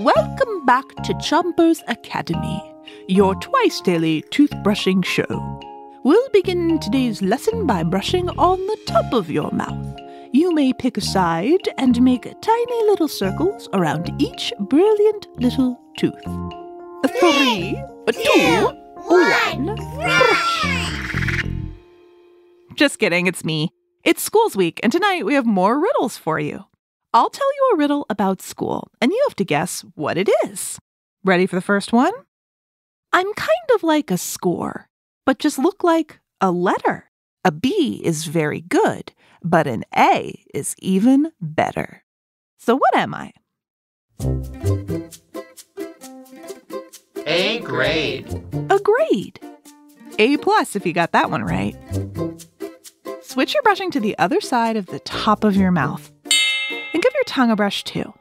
Welcome back to Chompers Academy, your twice daily toothbrushing show. We'll begin today's lesson by brushing on the top of your mouth. You may pick a side and make tiny little circles around each brilliant little tooth. A three, a two, one, brush. Just kidding, it's me. It's Schools Week, and tonight we have more riddles for you. I'll tell you a riddle about school, and you have to guess what it is. Ready for the first one? I'm kind of like a score, but just look like a letter. A B is very good, but an A is even better. So what am I? A grade. A grade. A plus if you got that one right. Switch your brushing to the other side of the top of your mouth. Tongue a brush too.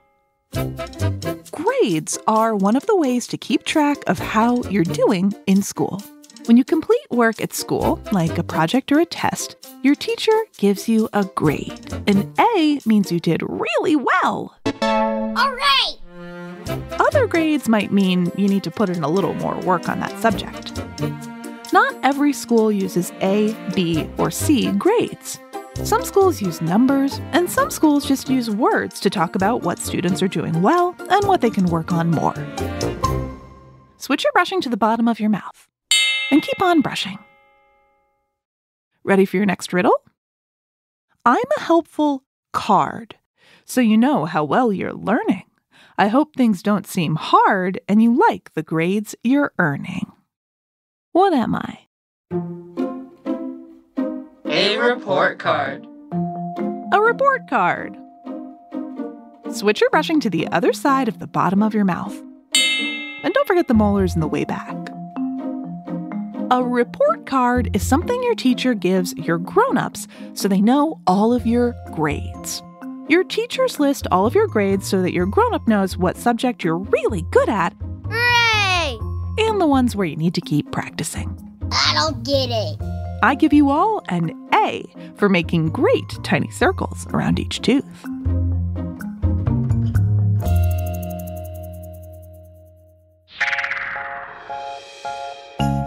Grades are one of the ways to keep track of how you're doing in school. When you complete work at school, like a project or a test, your teacher gives you a grade. An A means you did really well. All right! Other grades might mean you need to put in a little more work on that subject. Not every school uses A, B, or C grades. Some schools use numbers, and some schools just use words to talk about what students are doing well and what they can work on more. Switch your brushing to the bottom of your mouth and keep on brushing. Ready for your next riddle? I'm a helpful card, so you know how well you're learning. I hope things don't seem hard and you like the grades you're earning. What am I? A report card. A report card. Switch your brushing to the other side of the bottom of your mouth. And don't forget the molars in the way back. A report card is something your teacher gives your grown ups so they know all of your grades. Your teachers list all of your grades so that your grown up knows what subject you're really good at Hooray! and the ones where you need to keep practicing. I don't get it. I give you all an For making great tiny circles around each tooth.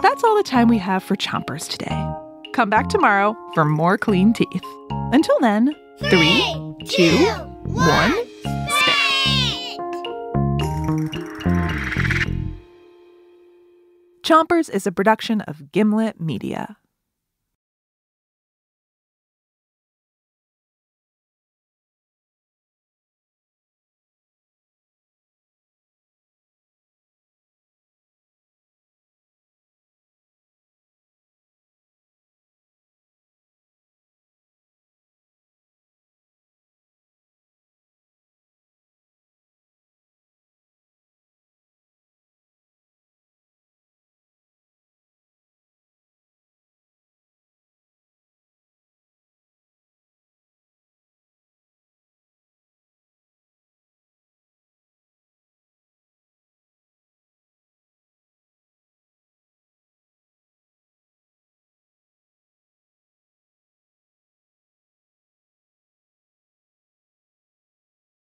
That's all the time we have for Chompers today. Come back tomorrow for more clean teeth. Until then, three, two, one, spit. Chompers is a production of Gimlet Media.